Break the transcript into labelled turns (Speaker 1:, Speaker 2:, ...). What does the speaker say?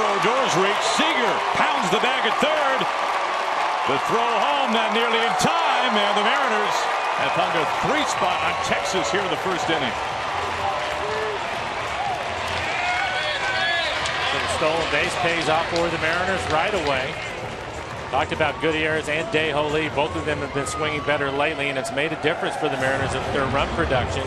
Speaker 1: Doors reach. Seager pounds the bag at third. The throw home not nearly in time, and the Mariners have found a three spot on Texas here in the first inning.
Speaker 2: So the stolen base pays off for the Mariners right away. Talked about Gutierrez and Dae-Ho Both of them have been swinging better lately, and it's made a difference for the Mariners of their run production.